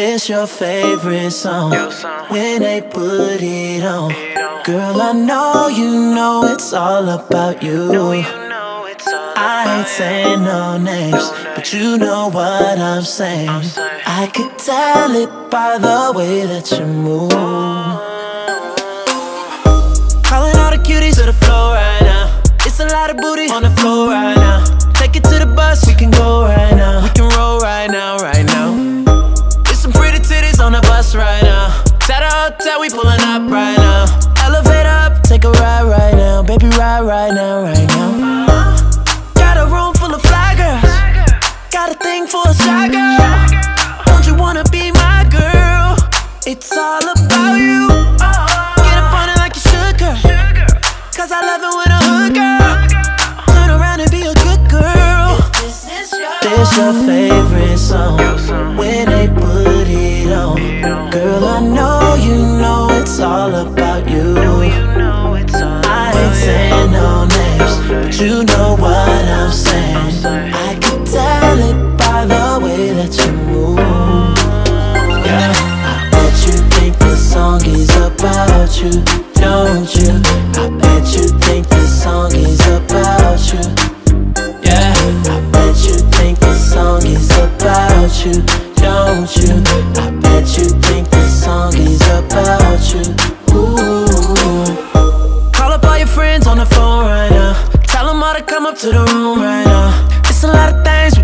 this your favorite song? When they put it on, girl, I know you know it's all about you. I ain't saying no names, but you know what I'm saying. I could tell it by the way that you move. Calling all the cuties to the floor right now. It's a lot of booty on the floor right now. Take it to the bus, we can go right now. On the bus right now. Tell the hotel, we pulling up right now. Elevator up, take a ride right now. Baby, ride right now, right now. Uh, got a room full of fly girls. Got a thing for a shy girl. Don't you wanna be my girl? It's all about you. Uh, get up on it like you should, girl. Cause I love it when a hood girl. Turn around and be a good girl. This is your favorite song. When they put on. Girl, I know you know it's all about you. I ain't saying no names, but you know what I'm saying. I can tell it by the way that you move. Yeah, I bet you think this song is about you, don't you? I bet you think this song is about you. Yeah, I bet you think this song is about you, don't you? I you think this song is about you. Ooh. Call up all your friends on the phone right now. Tell them all to come up to the room right now. It's a lot of things